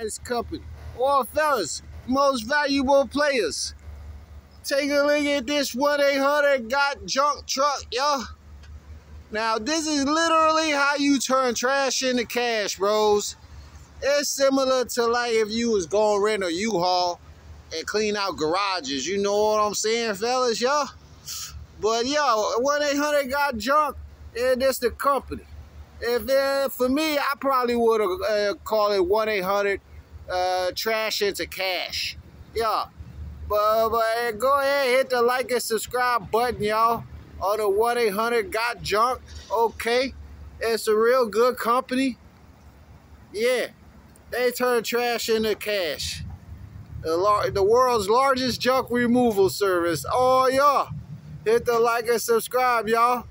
Nice company. Well, fellas, most valuable players. Take a look at this 1 800 Got Junk truck, yo. Now, this is literally how you turn trash into cash, bros. It's similar to like if you was going rent a U-Haul and clean out garages. You know what I'm saying, fellas, yo? But, yo, 1 800 Got Junk, and this the company. If uh, For me, I probably would have uh, called it 1 800 uh, Trash into Cash. Yeah. But, but go ahead, hit the like and subscribe button, y'all. On the 1 800 Got Junk. Okay. It's a real good company. Yeah. They turn trash into cash. The, the world's largest junk removal service. Oh, y'all. Hit the like and subscribe, y'all.